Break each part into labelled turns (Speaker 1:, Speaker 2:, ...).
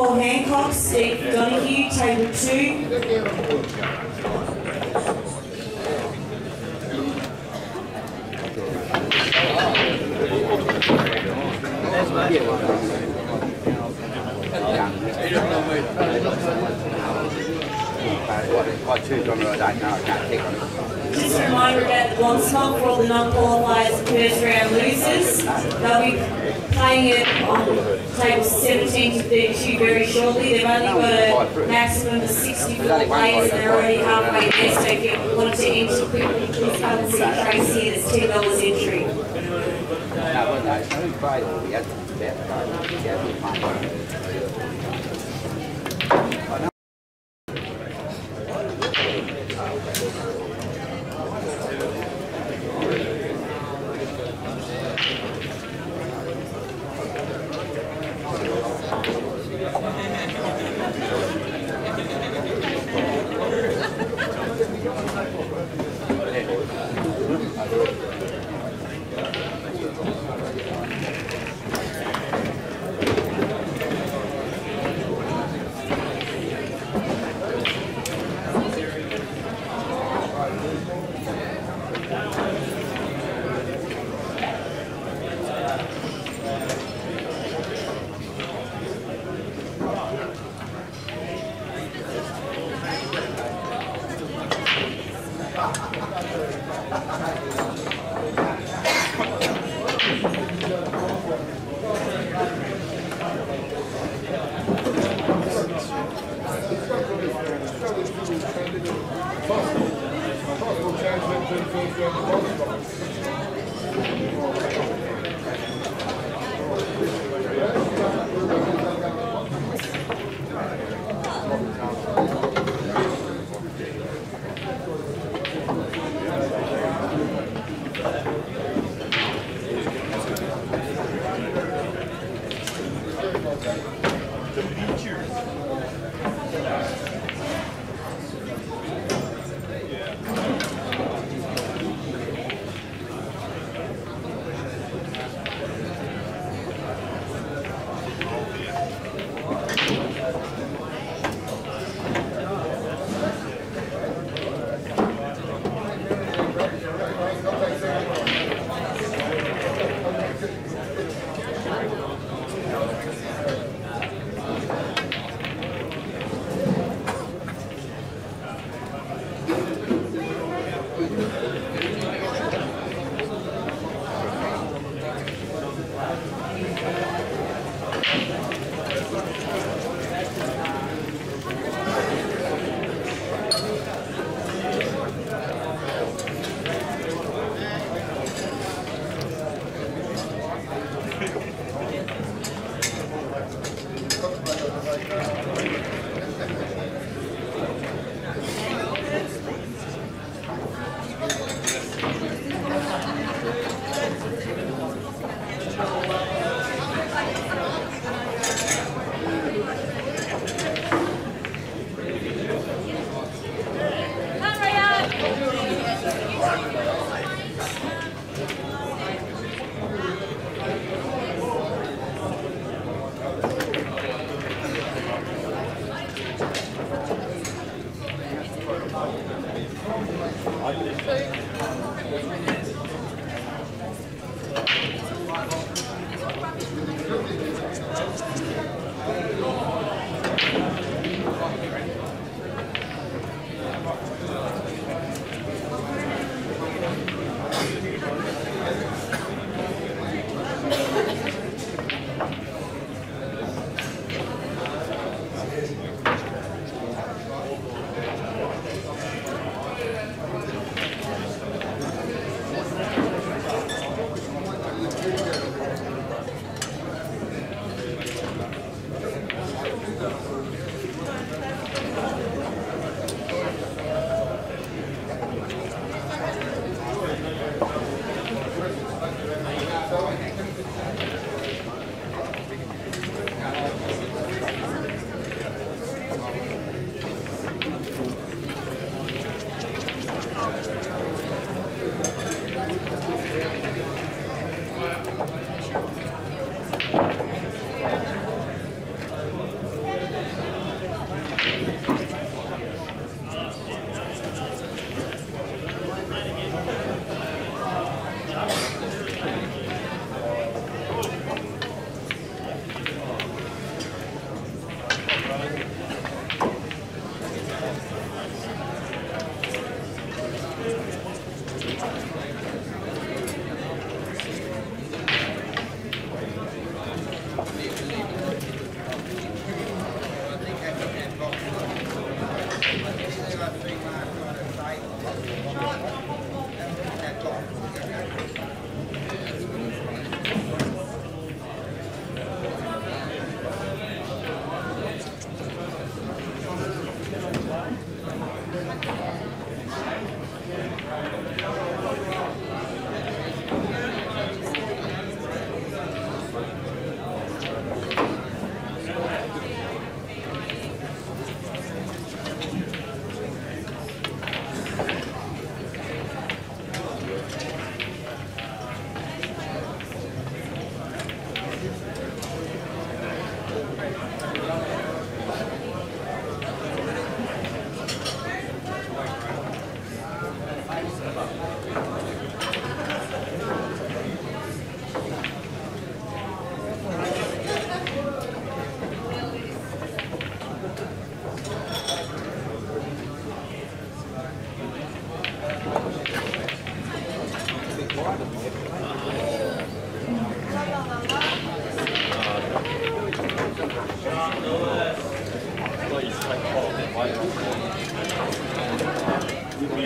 Speaker 1: Paul Hancock, Steve Donohoe, table two.
Speaker 2: What two on the I know I can't take on it.
Speaker 1: Just a reminder about the Blondsmog for all the non-qualifiers round losers. They'll be playing it on table 17 to 32 very shortly. They've only got a maximum of 64 players and they're already halfway there. So if you wanted to enter quickly, please come and see Tracy. There's $10 entry.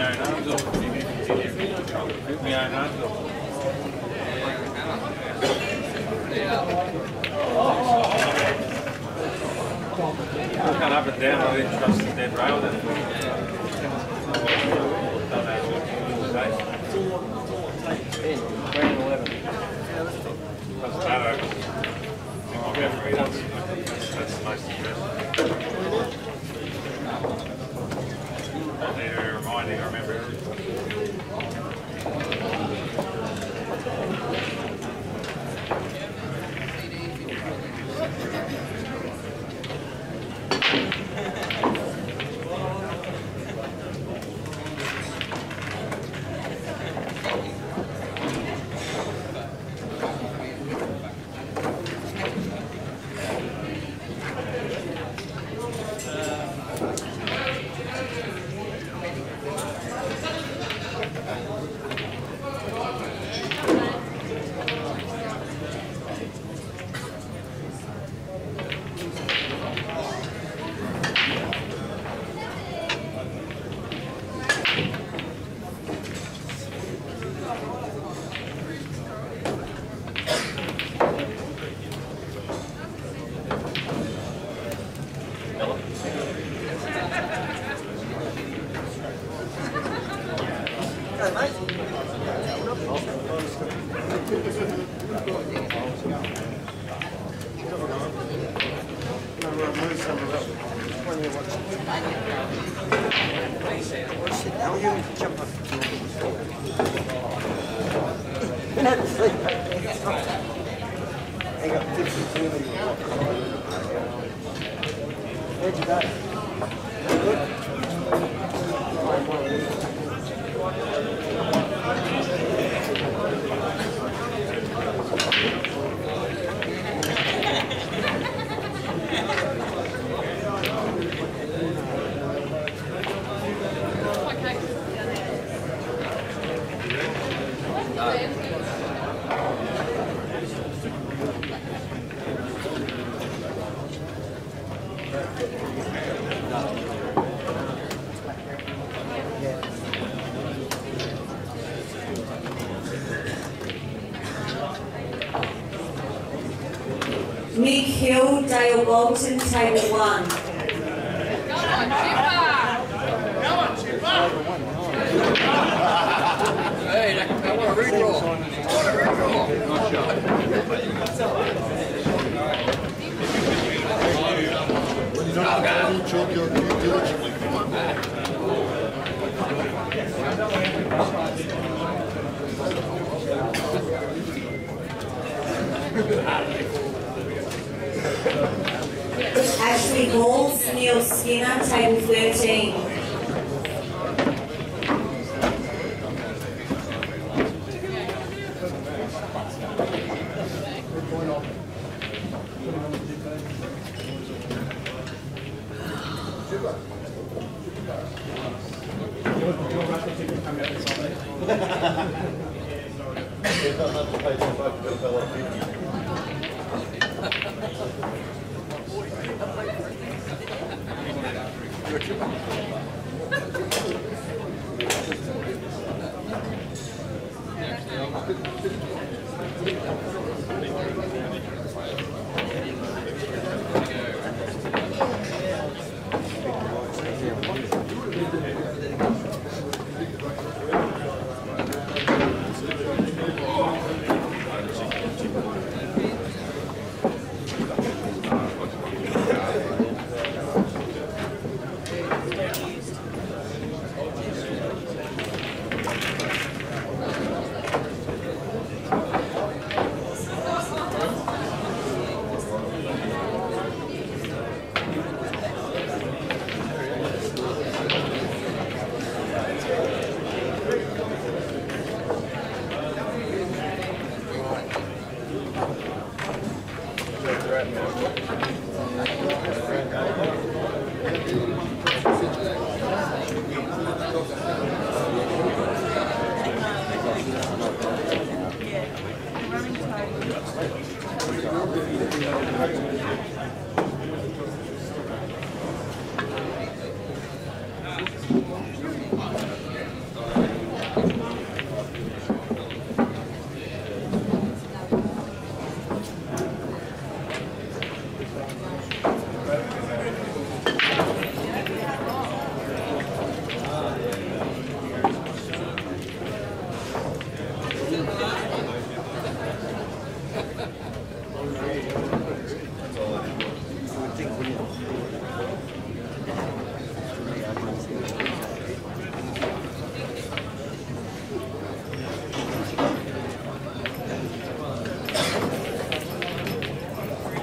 Speaker 3: Looking up and down, I didn't trust the dead rail then. Doesn't matter. That's the most impressive. I need a reminding,
Speaker 1: table one.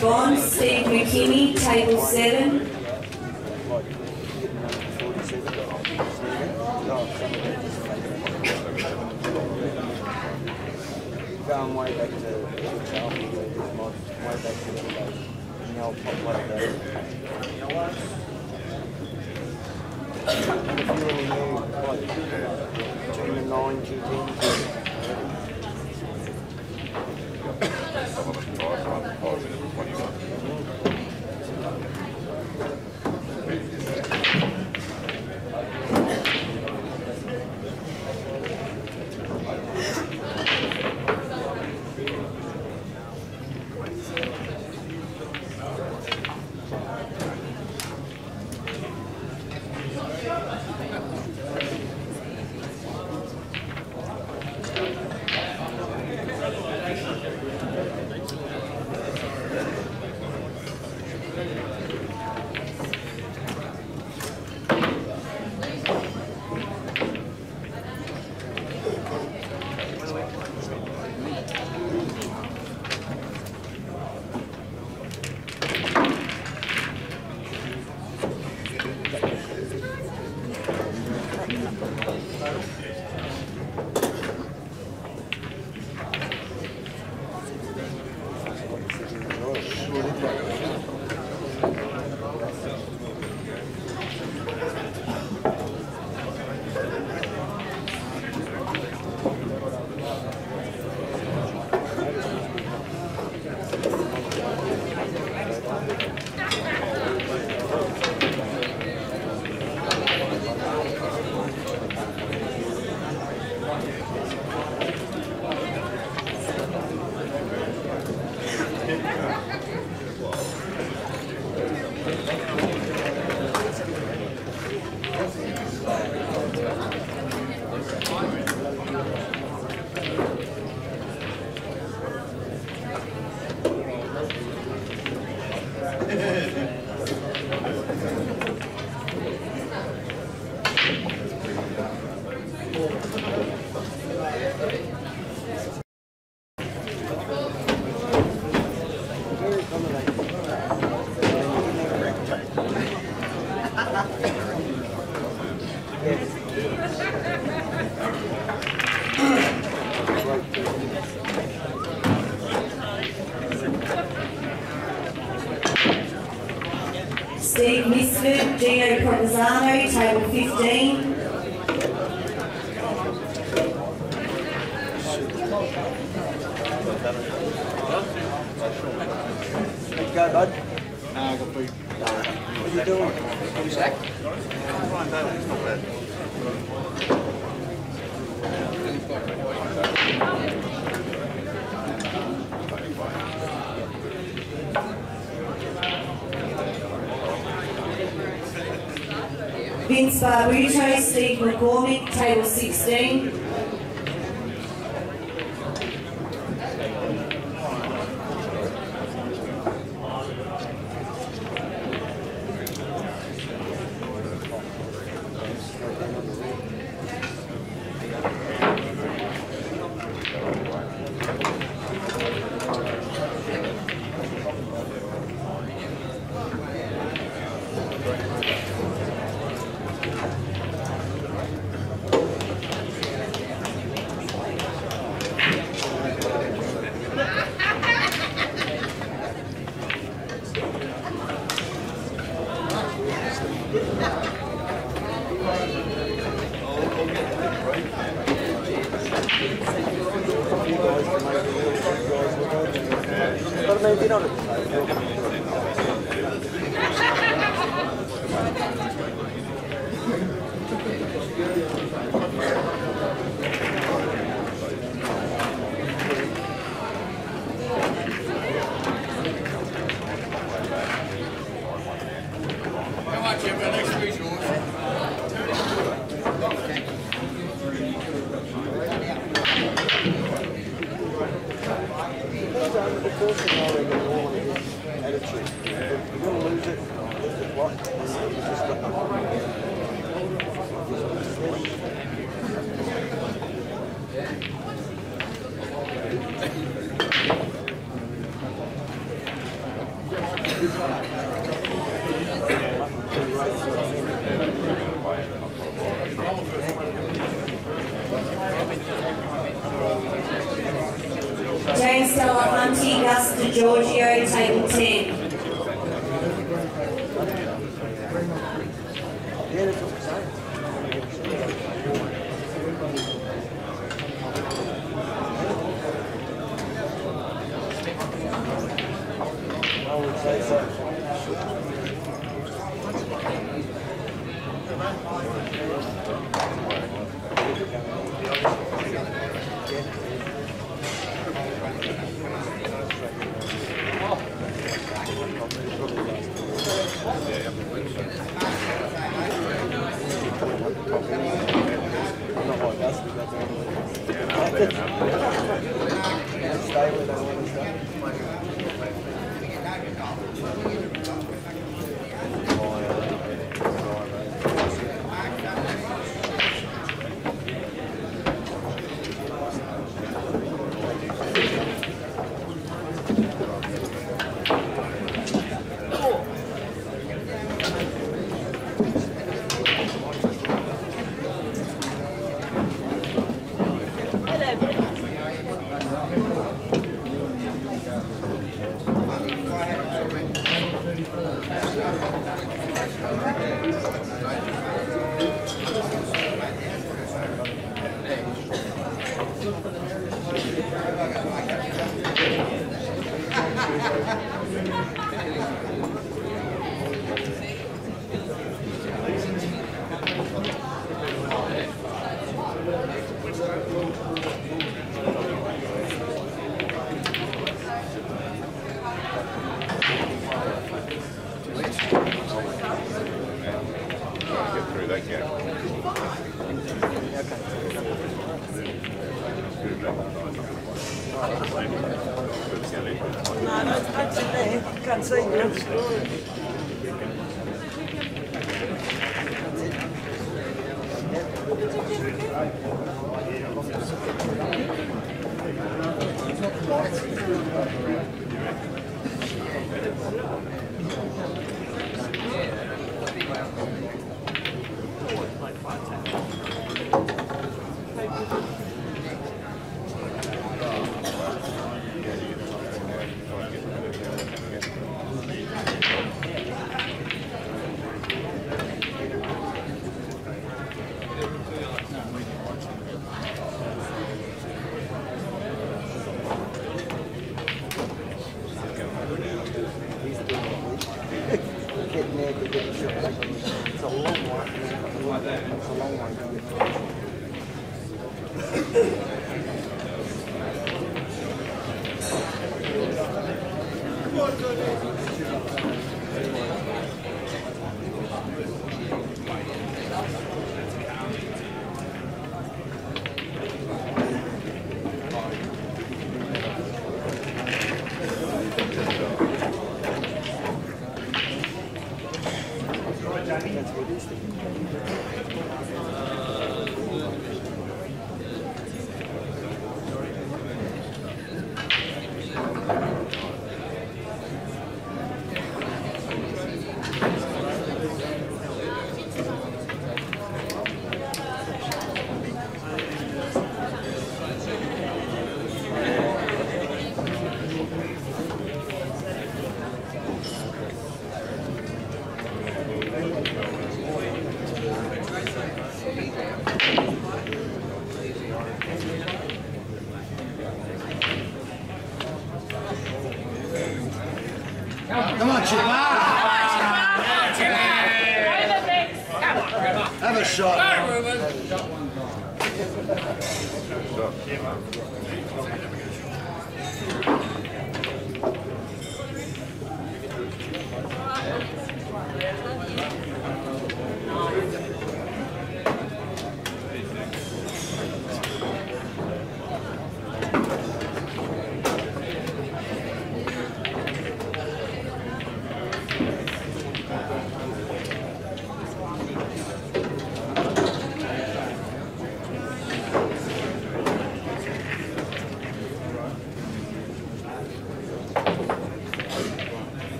Speaker 3: Bond, Steve McKinney, Table 7. Dino Promisano, table 15. Vince Barbuto, Steve McCormick, Table 16.
Speaker 4: Thank you.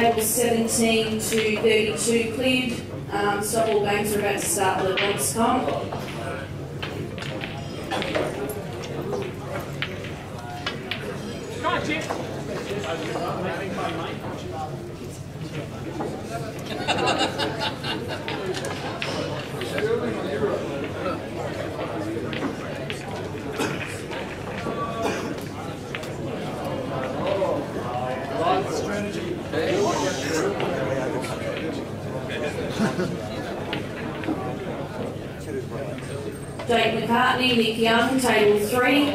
Speaker 5: Tables 17 to 32 cleared? Um, stop all games are about to start the box comp. McCartney, Nick Young, table 3.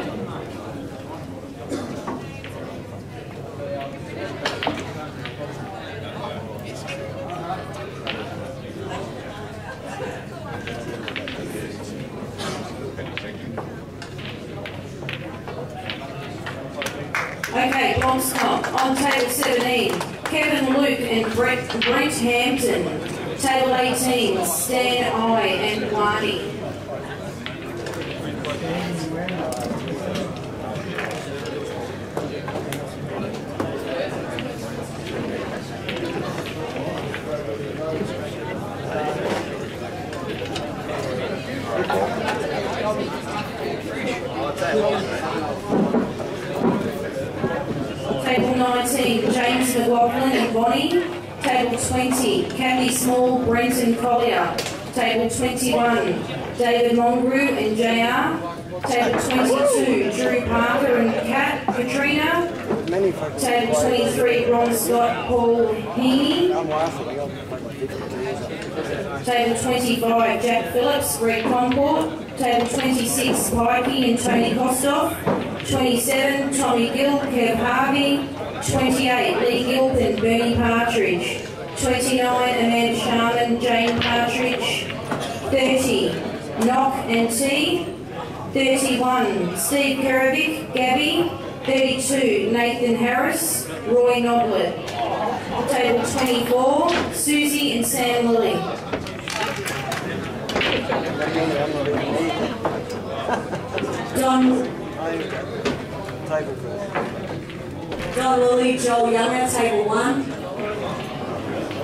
Speaker 5: Okay, Bronx comp on table 17. Kevin Luke and Brett, Brent Hampton. Table 18, Stan I and Wani. Table 19, James McLaughlin and Bonnie. Table 20, Kathy Small, Brenton Collier. Table 21, David Mongrue and JR. Table 22, Drew Parker and Kat, Katrina. Table 23, Ron Scott, Paul Heaney.
Speaker 3: I'm laughing. We got like 52 years old.
Speaker 5: Table 25, Jack Phillips, Greg Comport. Table 26, Pikey and Tony Kostoff. 27, Tommy Gill, Kev Harvey. 28, Lee Gilpin, Bernie Partridge. 29, Amanda Sharman, Jane Partridge. 30, Knock and T. 31, Steve Kerovic, Gabby. 32, Nathan Harris, Roy Noblet. Table 24, Susie and Sam Lilly. Don. Don Lilly, Joel Younger, table one.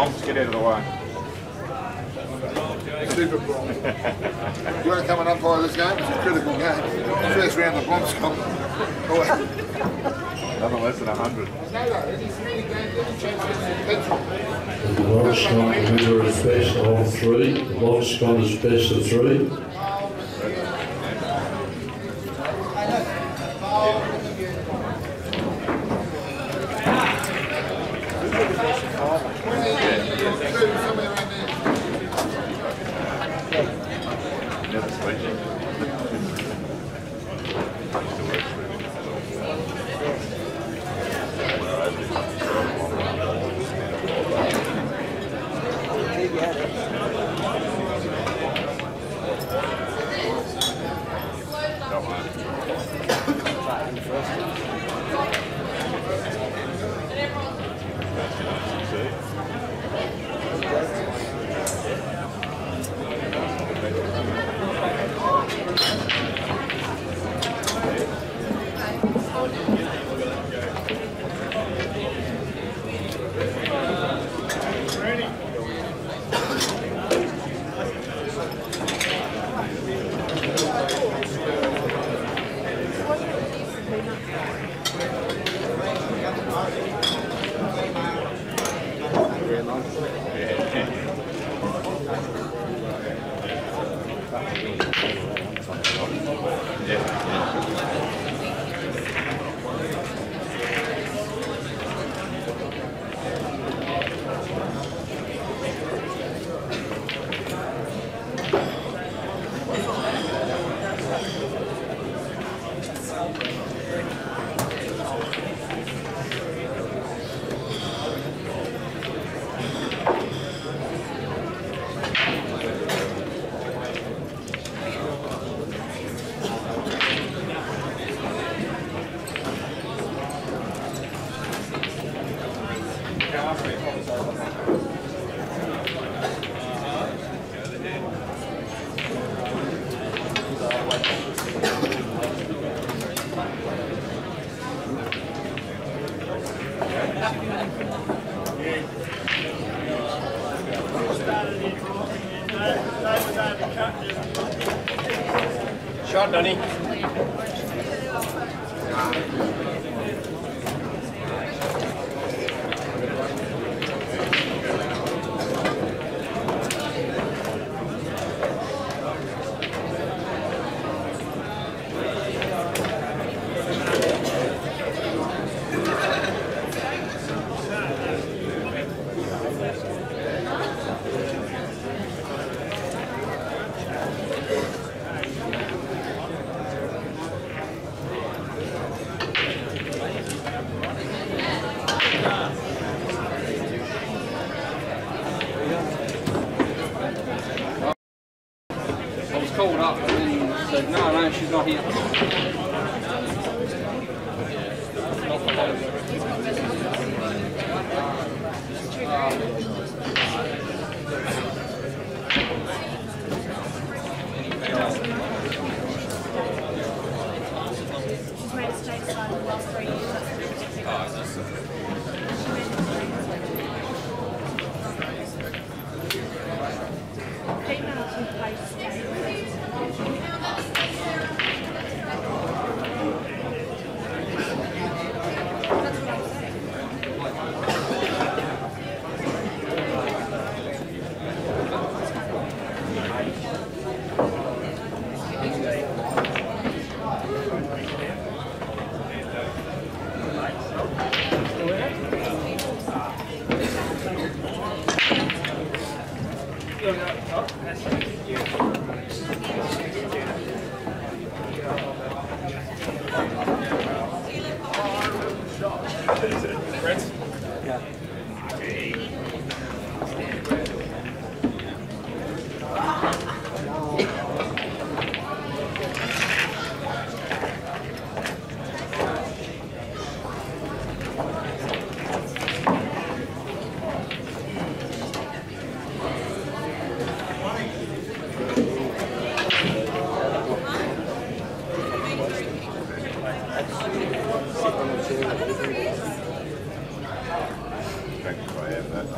Speaker 6: Blom, get out of the way.
Speaker 7: Super Brom. you want to come and umpire this game? It's a critical game. First round the Blom's come.
Speaker 6: Nothing less than a hundred.
Speaker 8: The Welsh got the winner is best of three. The Welsh got is best of three.
Speaker 3: Thank you.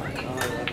Speaker 1: Oh Maybe